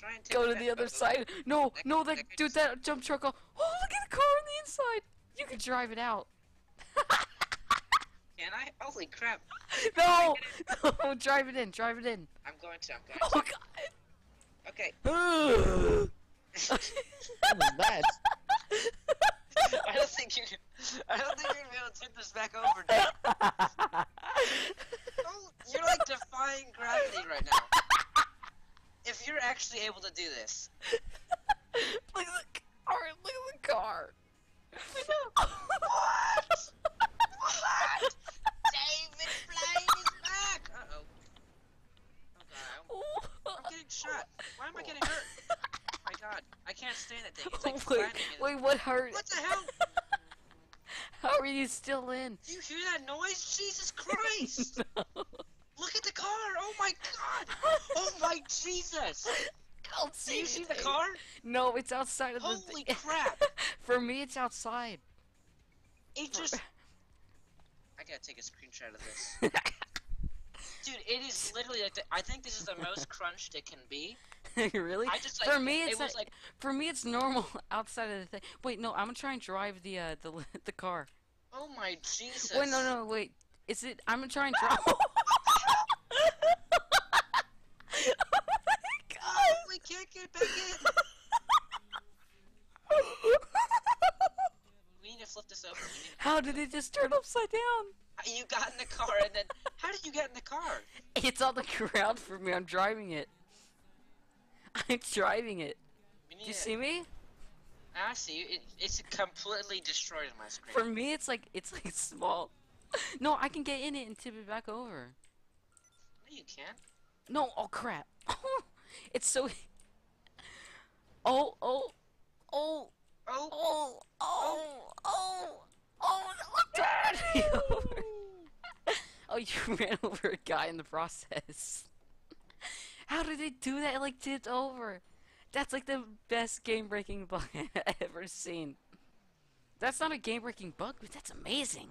Try and Go to the other photo. side. No, That- no, that that dude, that jump truck. Oh, look at the car on the inside. You can drive it out. Can I? Holy crap! No, no, drive it in, drive it in. I'm going to. I'm going Oh to. god. Okay. What was that? I don't think you. I don't think you're gonna be able to tip this back over. Dude. Oh, you're like defying gravity right now. If you're actually able to do this, look at the car. Look at the car. what? What? David Blaine is back. Uh oh. Oh god, I'm, I'm getting shot. Why am I getting hurt? Oh my god, I can't stand that thing. It's like wait, wait, what hurt? What the hell? How are you still in? Do you hear that noise? Jesus Christ! No. Look at the car! Oh my god! Oh my Jesus! Can't Do you see the car? No, it's outside of the. Holy crap! For me, it's outside. It just. I gotta take a screenshot of this. Dude, it is literally like the, I think this is the most crunched it can be. really? I just, like, for me, it it's like, like- for me, it's normal outside of the thing. Wait, no, I'm gonna try and drive the uh the the car. Oh my Jesus! Wait, no, no, wait. Is it? I'm gonna try and drive. oh my god! Oh, we can't get back in! We need to flip this over. We need How did it just turn upside down? you got in the car and then how did you get in the car? It's on the ground for me. I'm driving it. I'm driving it. Do you see me? I see you. It, it's completely destroyed my screen. For me, it's like it's like small. No, I can get in it and tip it back over. no, you can't. No, oh crap. it's so. Oh, oh, oh, Oh, oh, oh, oh, oh. Oh, oh, oh, you ran over a guy in the process. How did they do that? It like tipped over. That's like the best game breaking bug I've ever seen. That's not a game breaking bug, but that's amazing.